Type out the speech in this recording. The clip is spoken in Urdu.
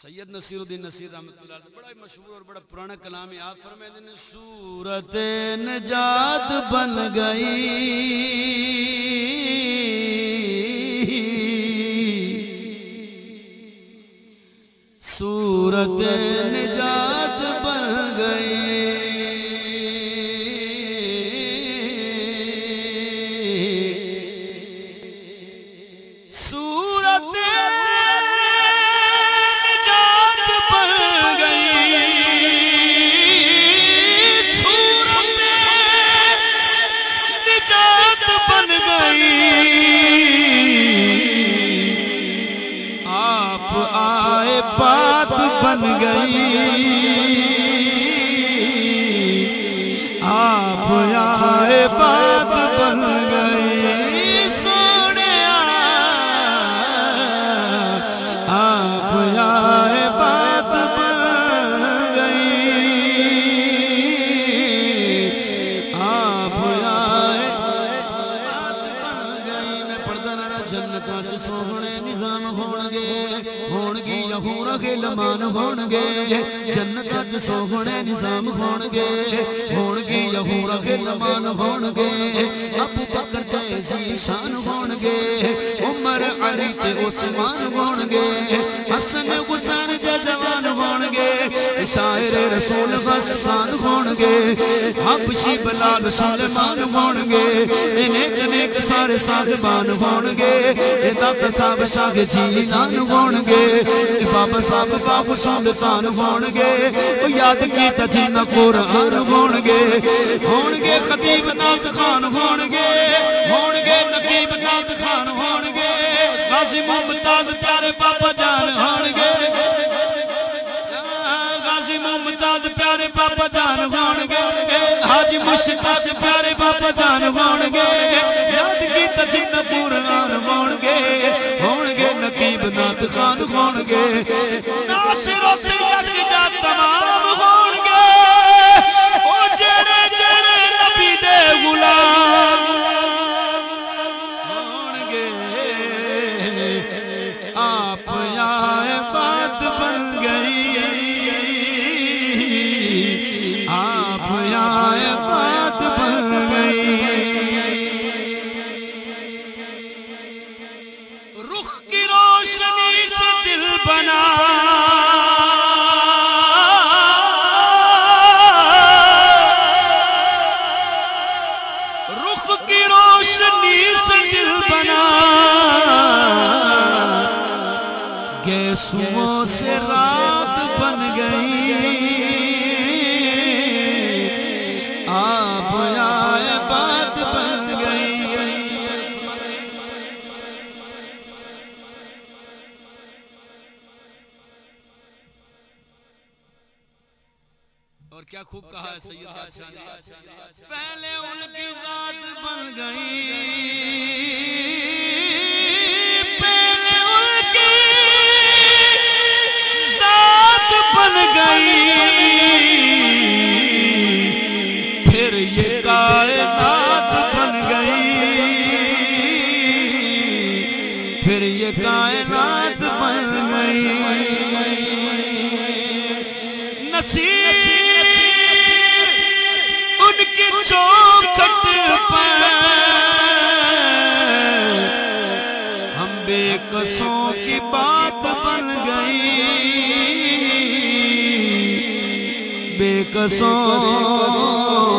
سید نصیر الدین نصیر رحمت اللہ علیہ، بڑا مشہور اور بڑا پرانا کلام ہے۔ آپ فرمائے دن سورت نجات بن گئی۔ سورت نجات گئی میں پڑھتا جنتاں چ سوہنے نظام ہون گے ہون گی یہورا کے لمان ہون گے جنتاں چ سوہنے نظام ہون گے ہون گی یہورا کے لمان ہون گے ابو بکر جیسی شان ہون گے عمر علی تے عثمان ہون گے حسن حسین جے جوان ہون گے شاعر رسول غسان ہون گے حبشی بلال سلیمان ہون گے نیک سارے صاحبان ہون گے داتا صاحب شاہ جی نان گون گے بابا صاحب بابو سلطان گون گے یاد کیتا جی نہ قرآن گون گے، ہون گے خطیب نات خان ہون گے ہون گے نقیب نات خان ہون گے، غازی ممتاز پیارے بابا جان ہون حاجی مشتاق پیارے بابا جان وانگے یاد کی جنہ قرآن ہون گے ہون نقیب نات خان ہون گے ناصر و سید جا تمام ہون گیسوں سے رات بن گئی۔ آپ آئے بات بن گئی۔ اور کیا خوب کہا ہے سید بادشاہ پہلے ان کی ذات بن گئی۔ پھر یہ کائنات بن گئی۔ نصیر ان کی چوکٹ پر ہم بے قصوں کی بات بن گئی۔ بے قصوں